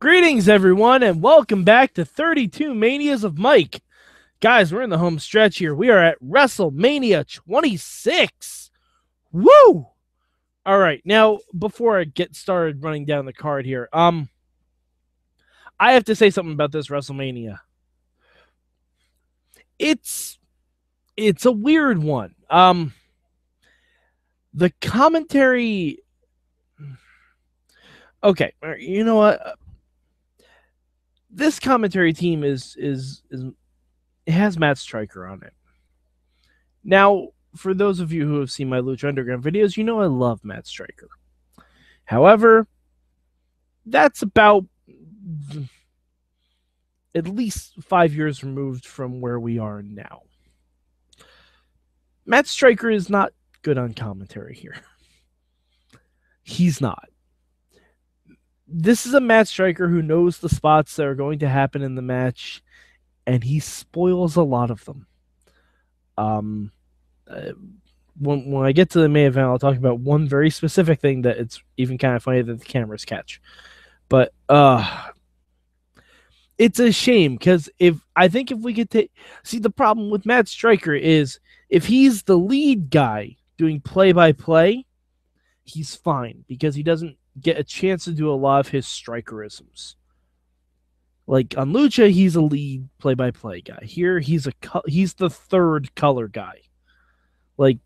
Greetings, everyone, and welcome back to 32 Manias of Mike. Guys, we're in the home stretch here. We are at WrestleMania 26. Woo! All right, now before I get started running down the card here, um, I have to say something about this WrestleMania. It's it's a weird one. Um, the commentary. Okay, you know what? This commentary team is is is it has Matt Striker on it. Now, for those of you who have seen my Lucha Underground videos, you know I love Matt Striker. However, that's about at least five years removed from where we are now. Matt Striker is not good on commentary here. He's not this is a Matt Striker who knows the spots that are going to happen in the match, and he spoils a lot of them. Um, uh, when when I get to the main event, I'll talk about one very specific thing that it's even kind of funny that the cameras catch. But uh, it's a shame because if I think if we could take see the problem with Matt Striker is if he's the lead guy doing play by play, he's fine because he doesn't get a chance to do a lot of his strikerisms. Like on Lucha, he's a lead play-by-play guy. Here, he's a he's the third color guy. Like,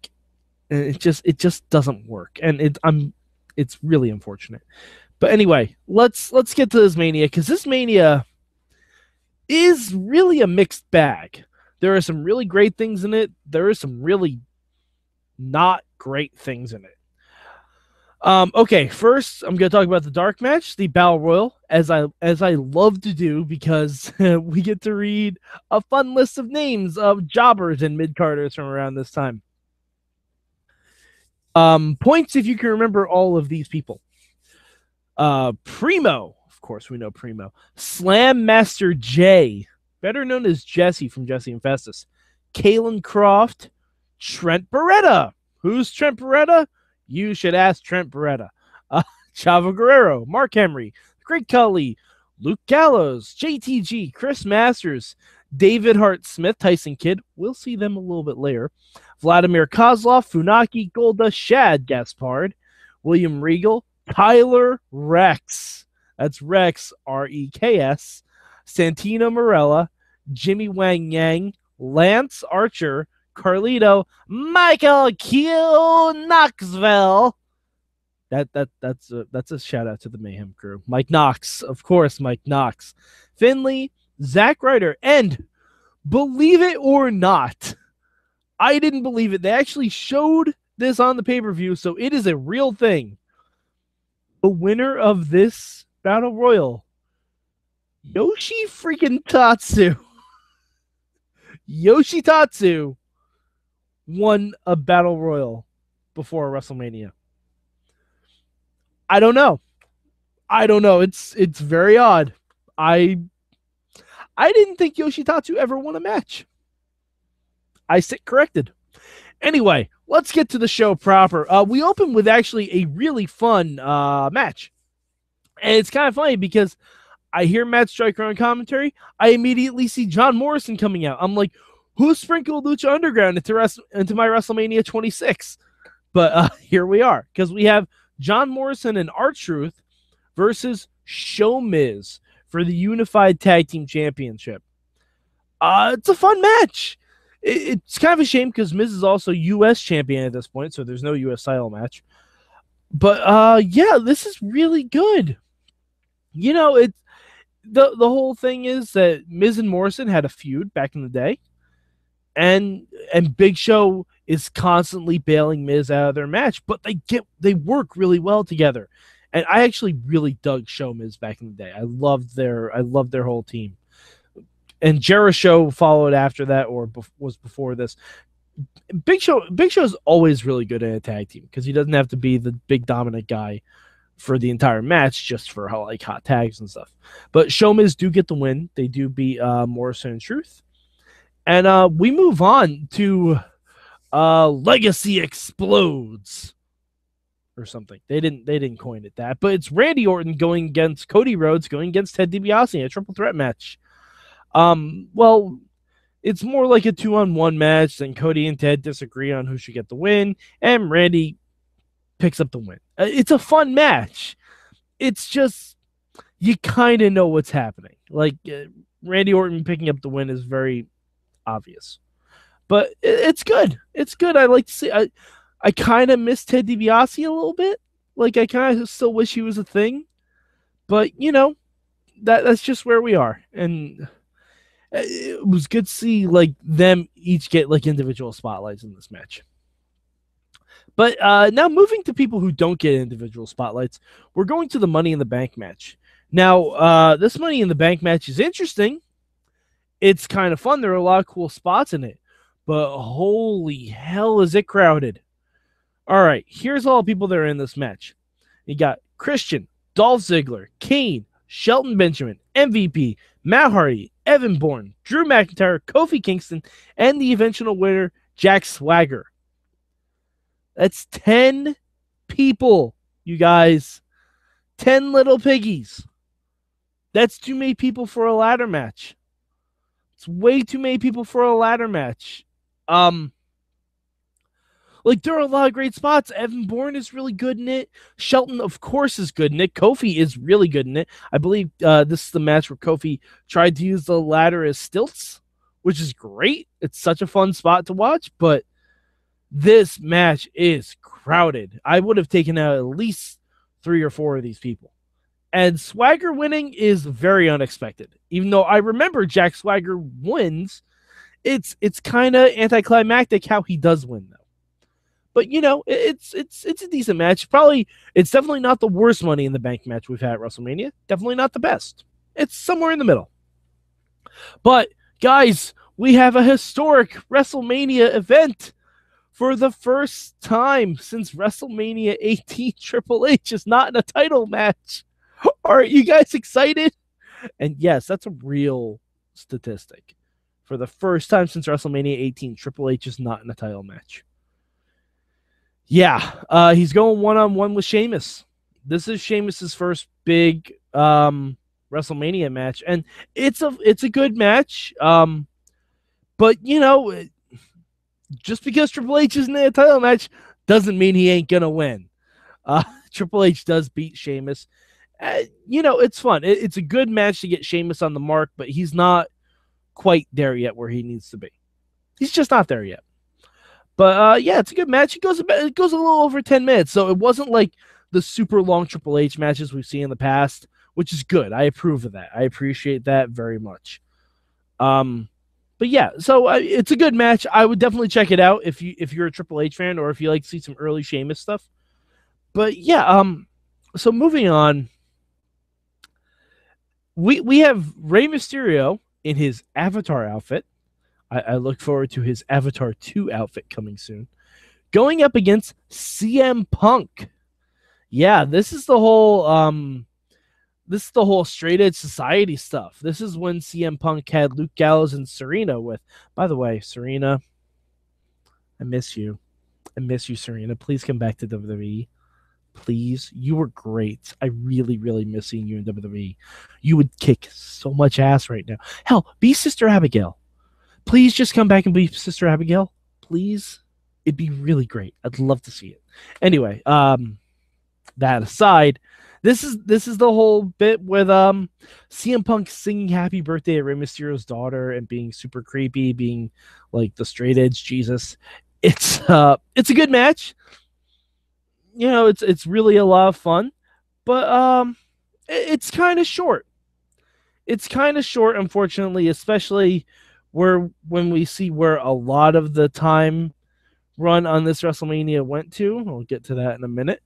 it just it just doesn't work, and it I'm it's really unfortunate. But anyway, let's let's get to this mania because this mania is really a mixed bag. There are some really great things in it. There are some really not great things in it. Um, okay, first I'm going to talk about the dark match, the battle royal, as I as I love to do because we get to read a fun list of names of jobbers and mid carders from around this time. Um, points if you can remember all of these people. Uh, Primo, of course we know Primo. Slam Master J, better known as Jesse from Jesse and Festus. Caylen Croft, Trent Beretta. Who's Trent Beretta? You should ask Trent Beretta, uh, Chavo Guerrero, Mark Henry, Great Khali, Luke Gallows, JTG, Chris Masters, David Hart Smith, Tyson Kidd. We'll see them a little bit later. Vladimir Kozlov, Funaki, Golda, Shad Gaspard, William Regal, Tyler Reks. That's Reks, R E K S. Santino Marella, Jimmy Wang Yang, Lance Archer, Carlito, Michael Q Knoxville. That that that's a, that's a shout out to the Mayhem crew. Mike Knox, of course, Mike Knox, Finlay, Zack Ryder, and believe it or not, I didn't believe it. They actually showed this on the pay per view, so it is a real thing. The winner of this battle royal, Yoshi freaking Tatsu. Yoshi Tatsu won a battle royal before WrestleMania? I don't know. I don't know. It's it's very odd. I I didn't think Yoshi Tatsu ever won a match. I sit corrected. Anyway, let's get to the show proper. Uh, we open with actually a really fun uh, match. And it's kind of funny because I hear Matt Striker on commentary. I immediately see John Morrison coming out. I'm like, who sprinkled Lucha Underground into res- into my WrestleMania 26? But uh, here we are because we have John Morrison and R-Truth versus ShoMiz for the Unified Tag Team Championship. Uh, it's a fun match. It, it's kind of a shame because Miz is also U.S. champion at this point, so there's no U.S. title match. But uh, yeah, this is really good. You know, it's the the whole thing is that Miz and Morrison had a feud back in the day and and Big Show is constantly bailing Miz out of their match, but they get they work really well together. And I actually really dug ShoMiz back in the day. I loved their I loved their whole team. And Jericho followed after that, or was before this. Big Show Big Show is always really good at a tag team because he doesn't have to be the big dominant guy for the entire match, just for like hot tags and stuff. But ShoMiz do get the win. They do beat uh, Morrison and Truth and uh, we move on to uh, Legacy Explodes. or something. They didn't they didn't coin it that, but it's Randy Orton going against Cody Rhodes going against Ted DiBiase in a triple threat match. Um, well, it's more like a two on one match, and Cody and Ted disagree on who should get the win, and Randy picks up the win. Uh, it's a fun match. It's just you kind of know what's happening. Like uh, Randy Orton picking up the win is very obvious, but it, it's good. It's good. I like to see. I I kind of miss Ted DiBiase a little bit. Like I kind of still wish he was a thing, but you know that that's just where we are, and it was good to see like them each get like individual spotlights in this match. But uh, now moving to people who don't get individual spotlights, we're going to the Money in the Bank match. Now, uh, this Money in the Bank match is interesting. It's kind of fun. There are a lot of cool spots in it, but holy hell, is it crowded! All right, here's all the people that are in this match. You got Christian, Dolph Ziggler, Kane, Shelton Benjamin, MVP, Matt Hardy, Evan Bourne, Drew McIntyre, Kofi Kingston, and the eventual winner, Jack Swagger. That's 10 people, you guys. 10 little piggies. That's too many people for a ladder match. It's way too many people for a ladder match. Um, like there are a lot of great spots. Evan Bourne is really good in it. Shelton, of course, is good in it. Kofi is really good in it. I believe uh, this is the match where Kofi tried to use the ladder as stilts, which is great. It's such a fun spot to watch, but this match is crowded. I would have taken out at least three or four of these people. And Swagger winning is very unexpected. Even though I remember Jack Swagger wins, it's it's kind of anticlimactic how he does win though. But you know, it's it's it's a decent match. Probably it's definitely not the worst money in the bank match we've had at WrestleMania. Definitely not the best. It's somewhere in the middle. But guys, we have a historic WrestleMania event for the first time since WrestleMania 18. Triple H is not in a title match. Are you guys excited? And yes, that's a real statistic. For the first time since WrestleMania 18, Triple H is not in a title match. Yeah, uh, he's going one on one with Sheamus. This is Sheamus's first big um, WrestleMania match, and it's a it's a good match. Um, but you know, just because Triple H isn't in a title match doesn't mean he ain't gonna win. Uh, Triple H does beat Sheamus. Uh, you know, it's fun. It, it's a good match to get Sheamus on the mark, but he's not quite there yet where he needs to be. He's just not there yet. But uh, yeah, it's a good match. It goes about, it goes a little over ten minutes, so it wasn't like the super long Triple H matches we've seen in the past, which is good. I approve of that. I appreciate that very much. Um, but yeah, so uh, it's a good match. I would definitely check it out if you if you're a Triple H fan or if you like to see some early Sheamus stuff. But yeah, um, so moving on, we we have Rey Mysterio in his Avatar outfit. I, I look forward to his Avatar 2 outfit coming soon. Going up against CM Punk. Yeah, this is the whole um this is the whole straight edge society stuff. This is when CM Punk had Luke Gallows and Serena with. By the way, Serena, I miss you. I miss you, Serena. Please come back to WWE. Please. You were great. I really, really miss seeing you in WWE. You would kick so much ass right now. Hell, be Sister Abigail. Please just come back and be Sister Abigail. Please. It'd be really great. I'd love to see it. Anyway, um, that aside, this is this is the whole bit with um CM Punk singing happy birthday at Rey Mysterio's daughter and being super creepy, being like the straight edge Jesus. It's uh it's a good match. You know, it's it's really a lot of fun, but um it's kind of short. It's kind of short, unfortunately, especially where when we see where a lot of the time run on this WrestleMania went to. I'll get to that in a minute.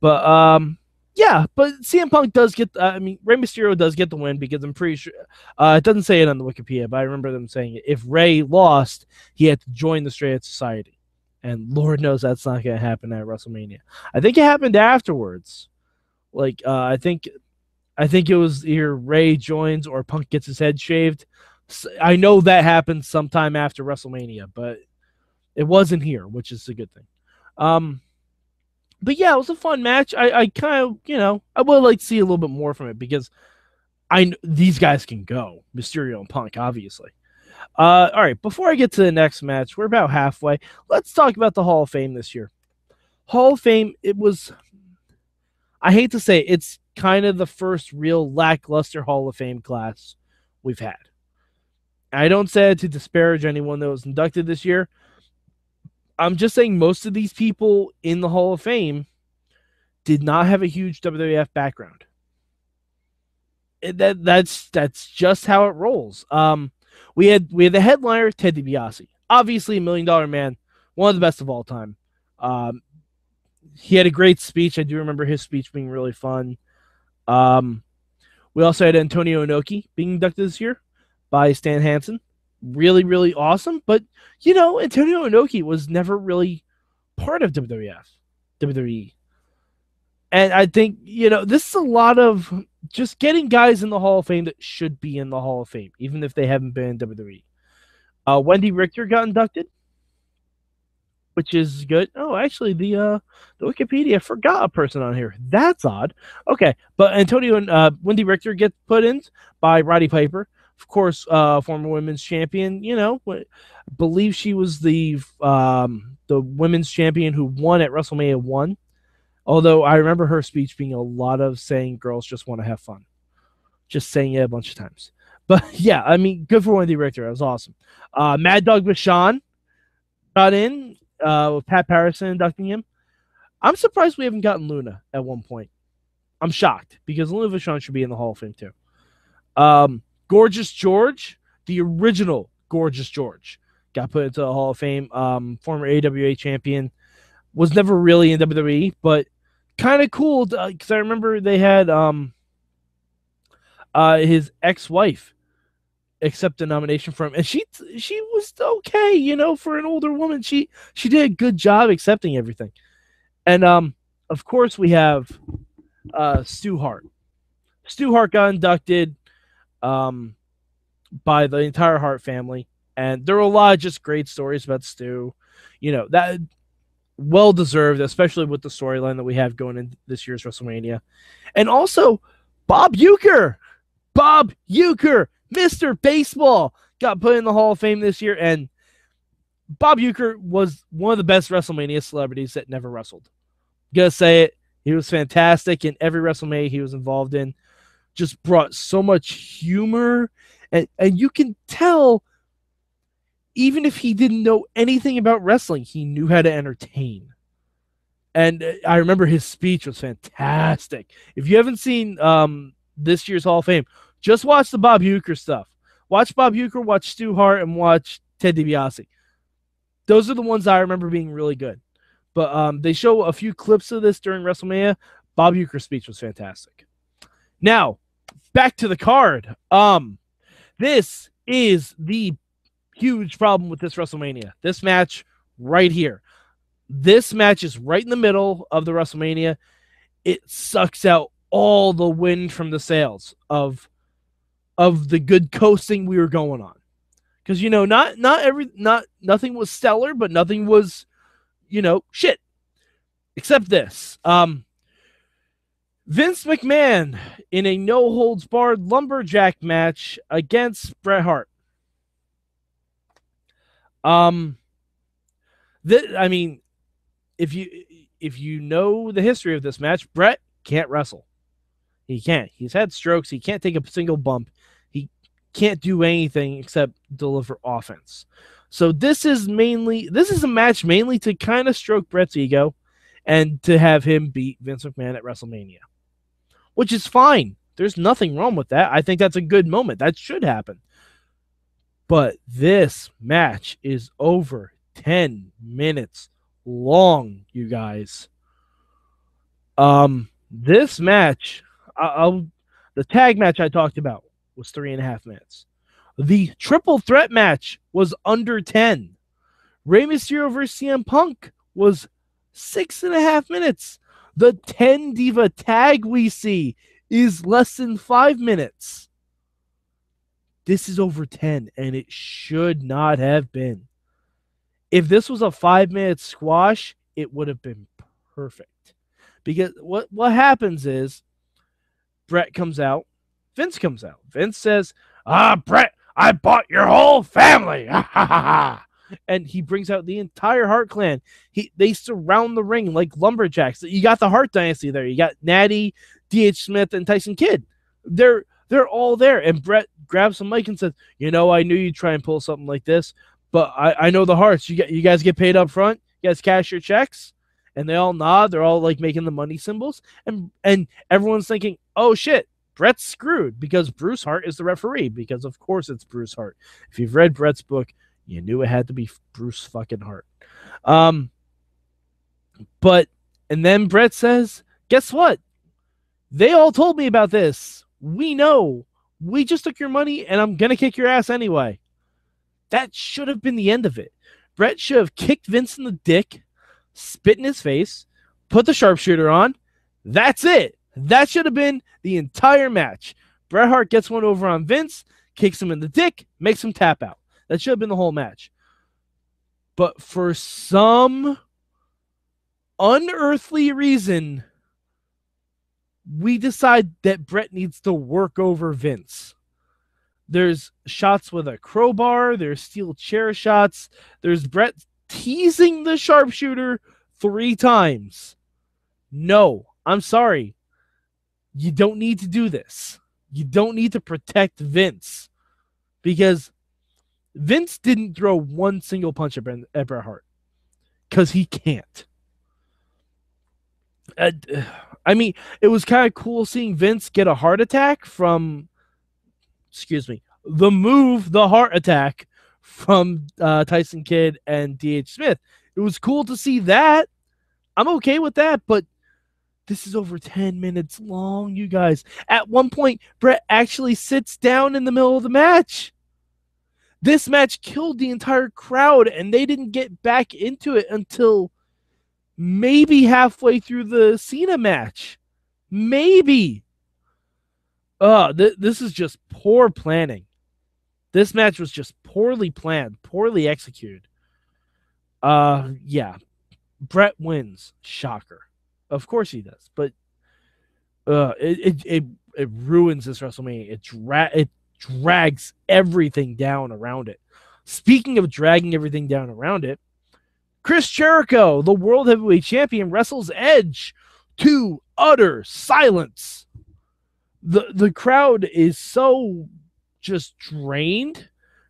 But um yeah, but CM Punk does get. Uh, I mean, Rey Mysterio does get the win because I'm pretty sure uh, it doesn't say it on the Wikipedia, but I remember them saying it. If Rey lost, he had to join the Straight Society, and Lord knows that's not going to happen at WrestleMania. I think it happened afterwards. Like uh, I think, I think it was either Rey joins or Punk gets his head shaved. I know that happened sometime after WrestleMania, but it wasn't here, which is a good thing. Um, but yeah, it was a fun match. I, I kind of, you know, I would like to see a little bit more from it because I these guys can go, Mysterio and Punk, obviously. Uh, all right, before I get to the next match, we're about halfway. Let's talk about the Hall of Fame this year. Hall of Fame, it was, I hate to say, it, it's kind of the first real lackluster Hall of Fame class we've had. I don't say it to disparage anyone that was inducted this year. I'm just saying most of these people in the Hall of Fame did not have a huge WWF background. That that's that's just how it rolls. Um, we had we had the headliner Ted DiBiase, obviously a million dollar man, one of the best of all time. Um, he had a great speech. I do remember his speech being really fun. Um, we also had Antonio Inoki being inducted this year by Stan Hansen. Really, really awesome. But you know, Antonio Inoki was never really part of WWF, WWE. And I think, you know, this is a lot of just getting guys in the Hall of Fame that should be in the Hall of Fame, even if they haven't been in WWE. Uh, Wendi Richter got inducted, which is good. Oh, actually, the uh, the Wikipedia forgot a person on here. That's odd. Okay, but Antonio and uh, Wendi Richter get put in by Roddy Piper of course, uh, former women's champion. You know, I believe she was the um, the women's champion who won at WrestleMania one. Although I remember her speech being a lot of saying girls just want to have fun, just saying it a bunch of times. But yeah, I mean, good for Wendi Richter. That was awesome. Uh, Mad Dog Vachon got in uh, with Pat Patterson inducting him. I'm surprised we haven't gotten Luna at one point. I'm shocked because Luna Vachon should be in the Hall of Fame too. Um, Gorgeous George, the original Gorgeous George, got put into the Hall of Fame. Um, former AWA champion, was never really in WWE, but kind of cool because I remember they had um, uh, his ex-wife accept a nomination from him, and she she was okay, you know, for an older woman. She she did a good job accepting everything, and um, of course we have uh, Stu Hart. Stu Hart got inducted um, by the entire Hart family. And there were a lot of just great stories about Stu. You know, that well deserved, especially with the storyline that we have going in this year's WrestleMania. And also, Bob Uecker. Bob Uecker, Mr. Baseball, got put in the Hall of Fame this year. And Bob Uecker was one of the best WrestleMania celebrities that never wrestled. Gonna say it. He was fantastic in every WrestleMania he was involved in just brought so much humor and and you can tell even if he didn't know anything about wrestling, he knew how to entertain. And uh, I remember his speech was fantastic. If you haven't seen um, this year's Hall of Fame, just watch the Bob Uecker stuff. Watch Bob Uecker, watch Stu Hart, and watch Ted DiBiase. Those are the ones I remember being really good. But um, they show a few clips of this during WrestleMania. Bob Uecker's speech was fantastic. Now, back to the card. Um, this is the huge problem with this WrestleMania. This match right here. This match is right in the middle of the WrestleMania. It sucks out all the wind from the sails of of the good coasting we were going on. Cuz you know, not not every not nothing was stellar, but nothing was you know, shit. Except this. Um Vince McMahon in a no holds barred lumberjack match against Bret Hart. Um, this, I mean, if you if you know the history of this match, Bret can't wrestle. He can't. He's had strokes. He can't take a single bump. He can't do anything except deliver offense. So this is mainly this is a match mainly to kind of stroke Bret's ego and to have him beat Vince McMahon at WrestleMania which is fine. There's nothing wrong with that. I think that's a good moment. That should happen. But this match is over 10 minutes long, you guys. Um, this match, I'll, the tag match I talked about was three and a half minutes. The triple threat match was under 10. Rey Mysterio versus CM Punk was six and a half minutes. The 10 Diva tag we see is less than five minutes. This is over 10, and it should not have been. If this was a five minute squash, it would have been perfect. Because what what happens is Bret comes out, Vince comes out. Vince says, "Ah, Bret, I bought your whole family." and he brings out the entire Hart clan. He they surround the ring like lumberjacks. You got the Hart dynasty there. You got Nattie, D.H. Smith, and Tyson Kidd. They're they're all there. And Bret grabs the mic and says, "You know, I knew you'd try and pull something like this, but I, I know the Harts. You get you guys get paid up front. You guys cash your checks." And they all nod. They're all like making the money symbols, and and everyone's thinking, "Oh shit, Bret's screwed because Bruce Hart is the referee. Because of course it's Bruce Hart. If you've read Bret's book, you knew it had to be Bruce fucking Hart. Um, but and then Bret says, "Guess what? They all told me about this. We know. We just took your money, and I'm gonna kick your ass anyway." That should have been the end of it. Bret should have kicked Vince in the dick, spit in his face, put the sharpshooter on. That's it. That should have been the entire match. Bret Hart gets one over on Vince, kicks him in the dick, makes him tap out. That should have been the whole match. But for some unearthly reason, we decide that Bret needs to work over Vince. There's shots with a crowbar, there's steel chair shots, there's Bret teasing the sharpshooter three times. No, I'm sorry. You don't need to do this. You don't need to protect Vince because Vince didn't throw one single punch at, Bret Hart because he can't. Uh, I mean, it was kind of cool seeing Vince get a heart attack from, excuse me, the move, the heart attack from uh, Tyson Kidd and DH Smith. It was cool to see that. I'm okay with that, but this is over 10 minutes long, you guys. At one point, Bret actually sits down in the middle of the match. This match killed the entire crowd, and they didn't get back into it until maybe halfway through the Cena match. Maybe. Uh, th- this is just poor planning. This match was just poorly planned, poorly executed. Uh, yeah. Bret wins. Shocker. Of course he does. But uh, it, it, it, it ruins this WrestleMania. It, dra- it drags everything down around it. Speaking of dragging everything down around it, Chris Jericho, the World Heavyweight Champion, wrestles Edge to utter silence. The the crowd is so just drained,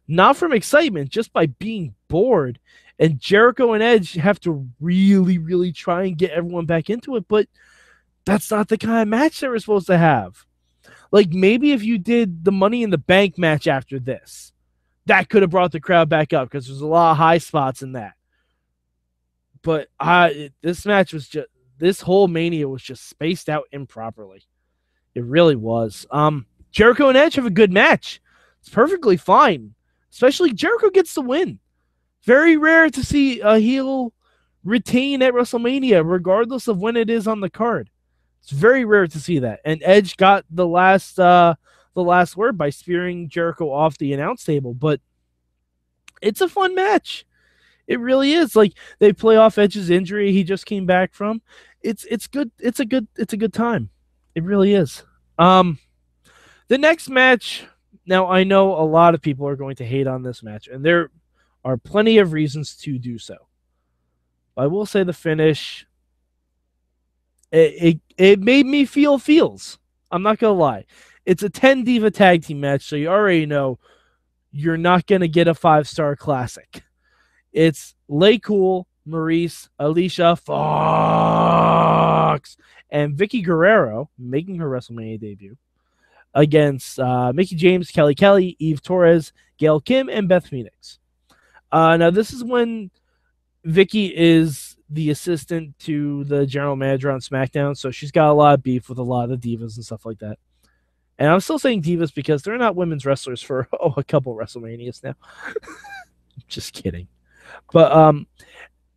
not from excitement, just by being bored. And Jericho and Edge have to really, really try and get everyone back into it, but that's not the kind of match they were supposed to have. Like maybe if you did the Money in the Bank match after this, that could have brought the crowd back up because there's a lot of high spots in that. But I this match was just this whole mania was just spaced out improperly. It really was. Um, Jericho and Edge have a good match. It's perfectly fine. Especially Jericho gets the win. Very rare to see a heel retain at WrestleMania, regardless of when it is on the card. It's very rare to see that. And Edge got the last uh the last word by spearing Jericho off the announce table, but it's a fun match. It really is. Like they play off Edge's injury he just came back from. It's it's good. It's a good it's a good time. It really is. Um the next match, now I know a lot of people are going to hate on this match, and there are plenty of reasons to do so. I will say the finish it, it, it made me feel feels. I'm not gonna lie. It's a 10 diva tag team match, so you already know you're not gonna get a five star classic. It's Lay Cool, Maryse, Alicia Fox, and Vickie Guerrero making her WrestleMania debut against uh, Mickie James, Kelly Kelly, Eve Torres, Gail Kim, and Beth Phoenix. Uh, now this is when Vickie is the assistant to the general manager on SmackDown, so she's got a lot of beef with a lot of the divas and stuff like that. And I'm still saying divas because they're not women's wrestlers for oh a couple WrestleManias now. just kidding. But um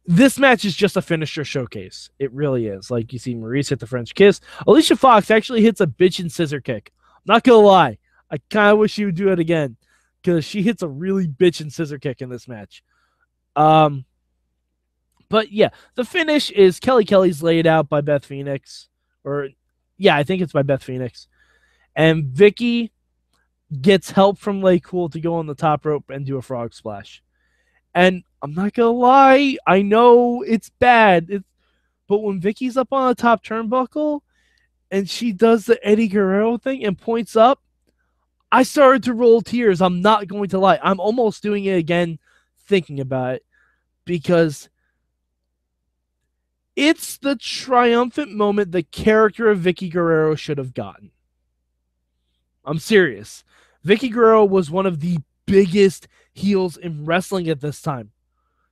this match is just a finisher showcase. It really is. Like you see Maryse hit the French kiss. Alicia Fox actually hits a bitch and scissor kick. not gonna lie. I kind of wish she would do it again because she hits a really bitch and scissor kick in this match. Um, But yeah, the finish is Kelly Kelly's laid out by Beth Phoenix, or yeah, I think it's by Beth Phoenix, and Vickie gets help from LayCool to go on the top rope and do a frog splash. And I'm not gonna lie, I know it's bad. It's, but when Vickie's up on the top turnbuckle and she does the Eddie Guerrero thing and points up, I started to roll tears. I'm not going to lie. I'm almost doing it again, thinking about it, because it's the triumphant moment the character of Vickie Guerrero should have gotten. I'm serious. Vickie Guerrero was one of the biggest heels in wrestling at this time.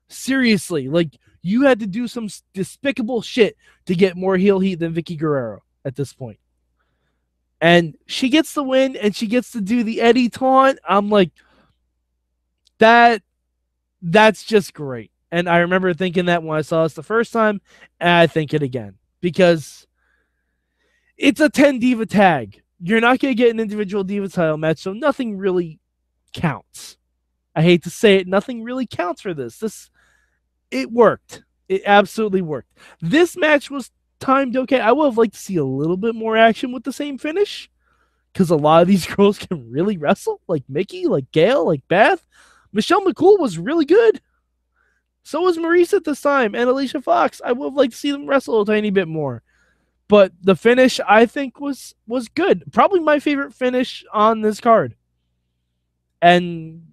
Seriously, like you had to do some despicable shit to get more heel heat than Vickie Guerrero at this point. And she gets the win and she gets to do the Eddie taunt. I'm like, that that's just great. And I remember thinking that when I saw this the first time, and I think it again. Because it's a 10 diva tag. You're not gonna get an individual diva title match, so nothing really counts. I hate to say it, nothing really counts for this. This it worked. It absolutely worked. This match was timed okay. I would have liked to see a little bit more action with the same finish. Because a lot of these girls can really wrestle, like Mickie, like Gail, like Beth. Michelle McCool was really good. So was Maryse at this time, and Alicia Fox. I would have liked to see them wrestle a tiny bit more. But the finish, I think, was was good. Probably my favorite finish on this card. And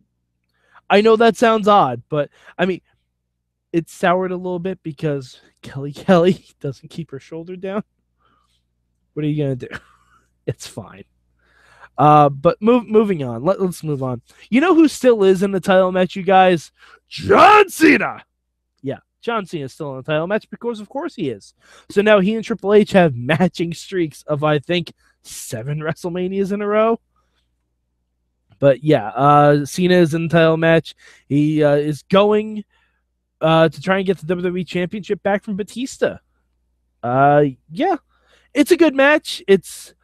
I know that sounds odd, but I mean, it soured a little bit because Kelly Kelly doesn't keep her shoulder down. What are you gonna do? It's fine. Uh, but move, moving on. Let, let's move on. You know who still is in the title match, you guys? John Cena. Yeah, John Cena is still in the title match because, of course, he is. So now he and Triple H have matching streaks of, I think, seven WrestleManias in a row. But yeah, uh, Cena is in the title match. He uh, is going uh, to try and get the WWE Championship back from Batista. Uh, yeah, it's a good match. It's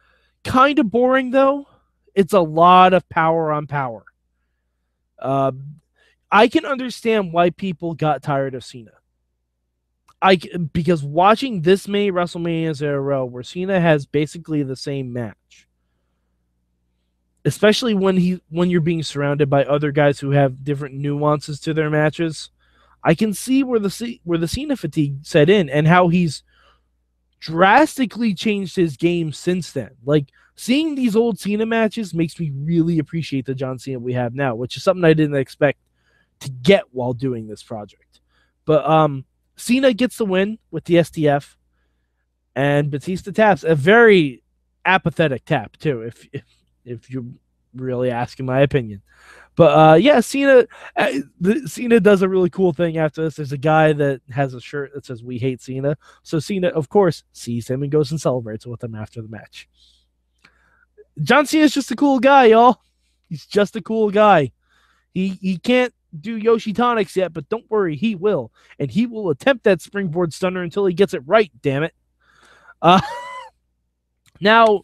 kind of boring though. It's a lot of power on power. Um, I can understand why people got tired of Cena. I because watching this many WrestleManias in a row where Cena has basically the same match especially when he when you're being surrounded by other guys who have different nuances to their matches. I can see where the where the Cena fatigue set in and how he's drastically changed his game since then. Like seeing these old Cena matches makes me really appreciate the John Cena we have now, which is something I didn't expect to get while doing this project. But um Cena gets the win with the STF and Batista taps a very apathetic tap too if, if if you're really asking my opinion. But uh, yeah, Cena, uh, the, Cena does a really cool thing after this. There's a guy that has a shirt that says "We hate Cena," so Cena, of course, sees him and goes and celebrates with him after the match. John Cena's just a cool guy, y'all. He's just a cool guy. He he can't do Yoshi tonics yet, but don't worry, he will, and he will attempt that springboard stunner until he gets it right. Damn it. Uh, now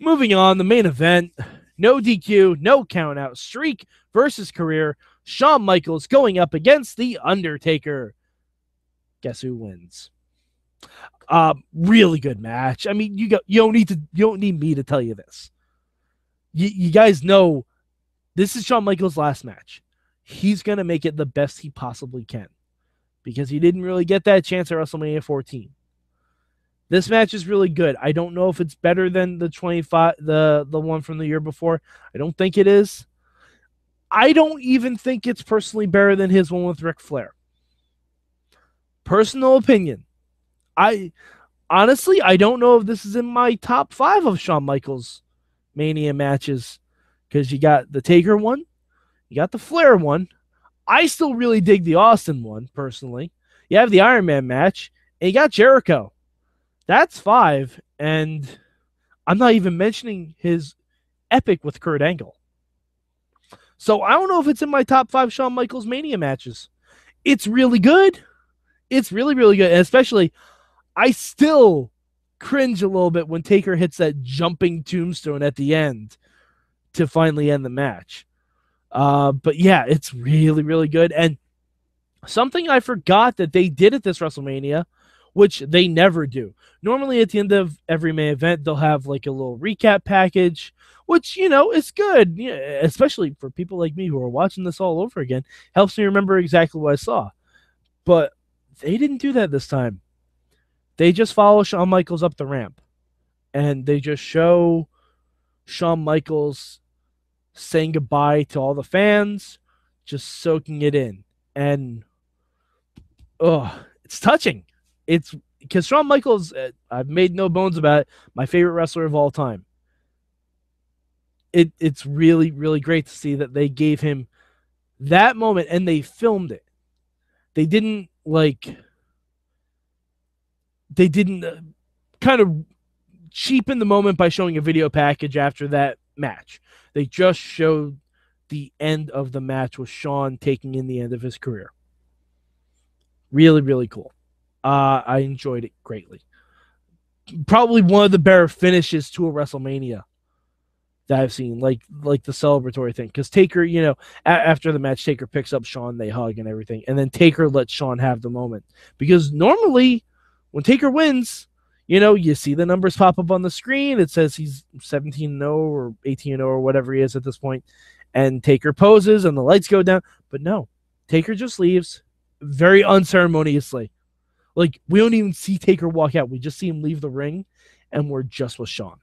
Moving on, the main event. No DQ, no countout. Streak versus career. Shawn Michaels going up against The Undertaker. Guess who wins? Uh, really good match. I mean, you go, you don't need to you don't need me to tell you this. You, you guys know this is Shawn Michaels' last match. He's gonna make it the best he possibly can because he didn't really get that chance at WrestleMania 14. This match is really good. I don't know if it's better than the 25 the the one from the year before. I don't think it is. I don't even think it's personally better than his one with Ric Flair. Personal opinion. I honestly I don't know if this is in my top 5 of Shawn Michaels Mania matches cuz you got the Taker one, you got the Flair one. I still really dig the Austin one personally. You have the Iron Man match, and you got Jericho. That's five, and I'm not even mentioning his epic with Kurt Angle. So I don't know if it's in my top five Shawn Michaels Mania matches. It's really good. It's really, really good. And especially, I still cringe a little bit when Taker hits that jumping tombstone at the end to finally end the match. Uh, but yeah, it's really, really good. And something I forgot that they did at this WrestleMania, which they never do. Normally, at the end of every main event, they'll have like a little recap package, which you know is good, especially for people like me who are watching this all over again. Helps me remember exactly what I saw. But they didn't do that this time. They just follow Shawn Michaels up the ramp, and they just show Shawn Michaels saying goodbye to all the fans, just soaking it in, and oh, it's touching. It's because Shawn Michaels, uh, I've made no bones about it, my favorite wrestler of all time. It it's really really great to see that they gave him that moment and they filmed it. They didn't like they didn't uh, kind of cheapen the moment by showing a video package after that match. They just showed the end of the match with Shawn taking in the end of his career. Really, really cool. Uh, I enjoyed it greatly. Probably one of the better finishes to a WrestleMania that I've seen, like like the celebratory thing. Because Taker, you know, a- after the match, Taker picks up Shawn, they hug and everything, and then Taker lets Shawn have the moment. Because normally, when Taker wins, you know, you see the numbers pop up on the screen. It says he's 17 0 or 18 0 or whatever he is at this point, and Taker poses and the lights go down. But no, Taker just leaves very unceremoniously. Like we don't even see Taker walk out. We just see him leave the ring, and we're just with Shawn.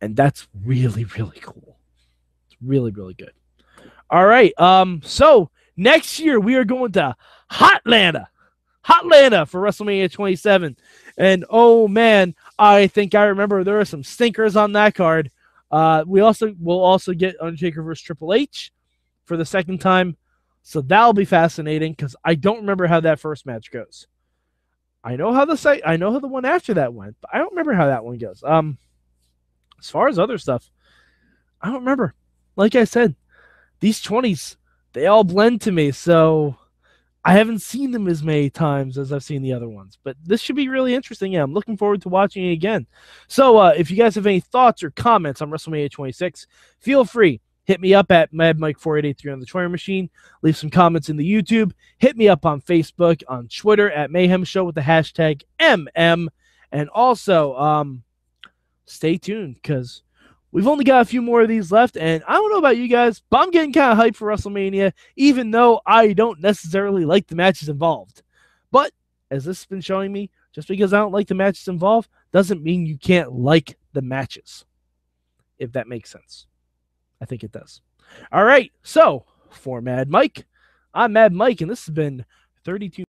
And that's really, really cool. It's really, really good. All right. Um, so next year we are going to Hotlanta. Hotlanta for WrestleMania 27. And oh man, I think I remember there are some stinkers on that card. Uh, we also will also get Undertaker versus Triple H for the second time. So that'll be fascinating because I don't remember how that first match goes. I know how the site I know how the one after that went, but I don't remember how that one goes. Um as far as other stuff, I don't remember. Like I said, these 20s, they all blend to me, so I haven't seen them as many times as I've seen the other ones, but this should be really interesting. Yeah, I'm looking forward to watching it again. So, uh, if you guys have any thoughts or comments on WrestleMania 26, feel free Hit me up at MadMike4883 on the Twitter machine. Leave some comments in the YouTube. Hit me up on Facebook, on Twitter at Mayhem Show with the hashtag MM. And also, um, stay tuned because we've only got a few more of these left. And I don't know about you guys, but I'm getting kind of hyped for WrestleMania, even though I don't necessarily like the matches involved. But as this has been showing me, just because I don't like the matches involved doesn't mean you can't like the matches, if that makes sense. I think it does. All right. So for Mad Mike, I'm Mad Mike, and this has been 32.